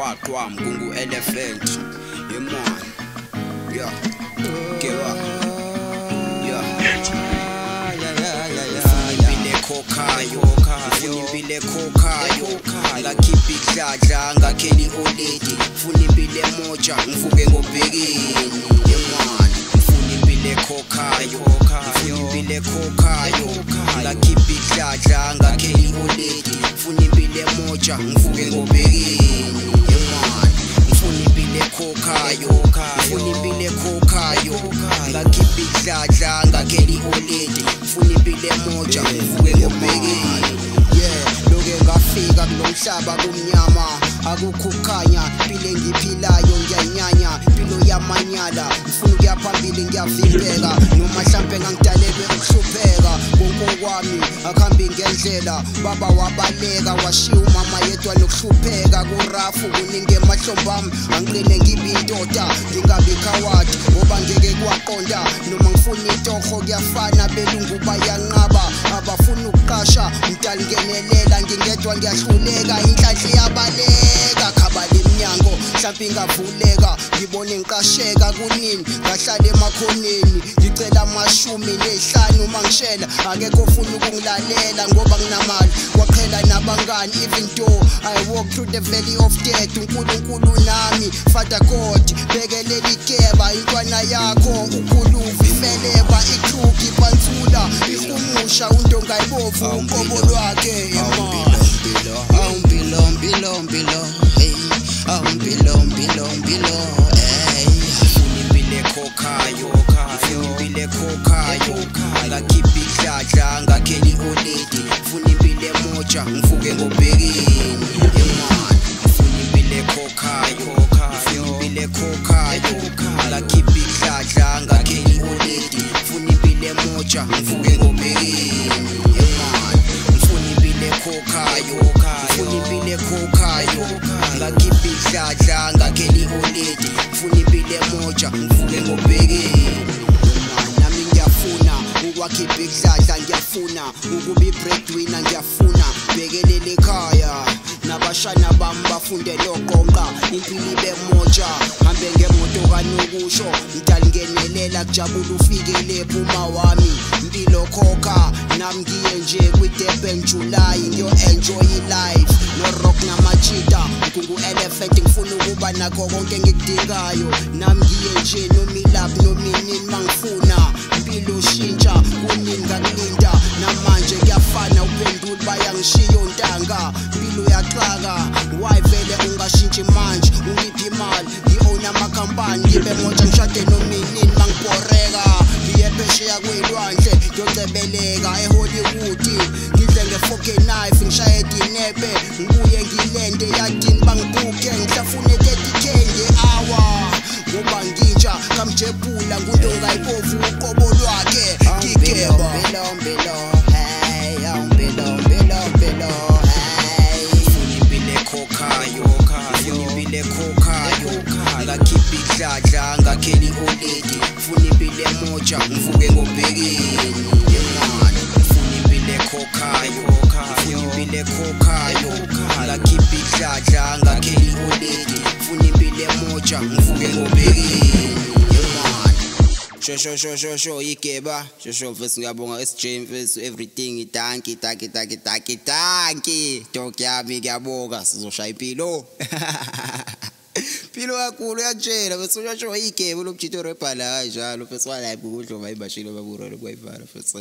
twatwa mgungu elephant yemona yeah gewa kokhayo funa ngakheli oledi funa impilo emotsha ngivuke ngobhekeni yemali funa impilo ekhokhayo funa impilo ngakheli oledi funa impilo emotsha ngivuke ngobhekeni ngingakeli iholidi ngifuna impilo emoja ngivuke ngobhekile yeah loke ngafika kulo mhlaba kumnyama akukho ukukhanya impilo engiphilayo ngiyayinyanya impilo yamanyala ngifuna ukuya phambili ngiyavimbeka noma hlampe ngangidalelwe ukuhlupheka wami akuhambi ngendlela baba wabaleka washiya umama yedwa nokuhlupheka kurafu kuningi emahlombe ami angiqine ngibe indoda ngingabi khawadi ngoba ngeke kwaqonda noma ngifuna intoho kuyafana belungu bayanqaba abafuni mhlawumbe ingavuleka ngibone ngiqasheka kunini ngahlala emakhoneni ngicela amashumi nezihlanu uma ngishela akekho ofuna ukungilalela ngoba nginamali kwaqhela nabangani even though i walk through the valley of death unkulunkulu nami father god bekelela ikeba intwana yakho ukuluva ifeleba ithugi ipansula ihumusha untongayibovu unqobo lwakhe future ngivuke ngomeli ngifuna impilo ekhokhayo ngifuna impilo ekhokhayo ngakhipha idladla ngakhela iholidi ngifuna impilo emotsha ngivuke ngobhekeni wakhipha ikudladla ngiyafuna ukuba ibreadwinner ngiyafuna bhekelele ekhaya nabashana bami bafunde noqonqa impilo ibe motsha hambe ngemoto kanokusho mdali ngene ngiyabingelela kujabula ufikele phuma wami impilo khokha nami ngiye nje kwi-durban julayi ngiyo-enjoy ilife no-rock namachita ngungu-elephant ngifuna ukuba nakho konke engikudingayo nami ngiye nje nomilap nominini mangifuna impilo shintsha kunini ngakulinda namanje kuyafana uphendule bayangishiyo ntanga impilo yaxaka wayivele ungashintshi manje ungiphi imali ngi-owna amakhampani ngibe moja ngishade nomini kwilwandle ngiyocebeleka ehollywood ngidle ngefoke knife ngishaye dinebe ngibuye ngilende yadini bangibhuke ngihlafune 30k nge-hour ngoba nginja kamjebula ngulo ngayipovu uqobo lwakhe ngigeba ngakhipha idladla ngakheli oledi funa impilo emoja mvu ekhokhayo ngakhipha idladla ngakheli iholidi funa impilo emotsha ngivuke ngobekile shosho shosho sho igeba shosho mfethu ngiyabonga SJ mfethu everything danki danki danki danki danki dog yami ngiyabonga sizoshaya impilo philo kakhulu uyatshela bese ushosho igeba lo mjito rebhala kanjalo mfethu walayibuka udlova imashini baburelo kwayivala mfethu